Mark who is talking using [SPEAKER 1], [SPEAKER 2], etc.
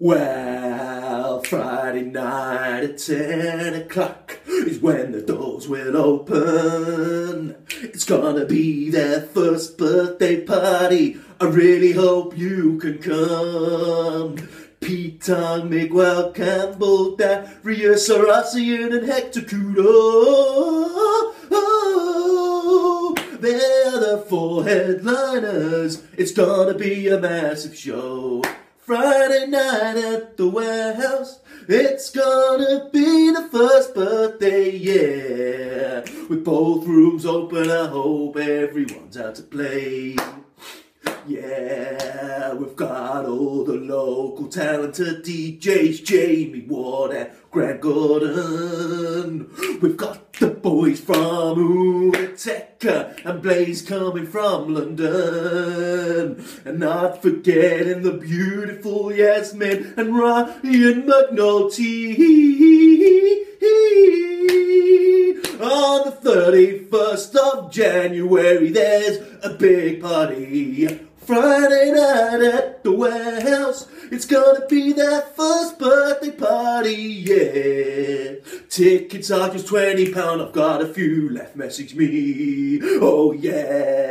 [SPEAKER 1] Well, Friday night at 10 o'clock is when the doors will open. It's gonna be their first birthday party. I really hope you can come. Pete Tong, Miguel Campbell, Darius Syrossian, and Hector Couto. Oh, they're the four headliners. It's gonna be a massive show. Friday night at the warehouse. It's gonna be the first birthday, yeah. With both rooms open, I hope everyone's out to play. Yeah, we've got all the local talented DJs, Jamie Ward and Grant Gordon. We've got boys from Uateka and Blaze coming from London. And not forgetting the beautiful Yasmin and Ryan McNulty. On the 31st of January, there's a big party. Friday night at the warehouse. It's gonna be their first birthday party, yeah. Tickets are just £20, I've got a few left, message me. Oh, yeah.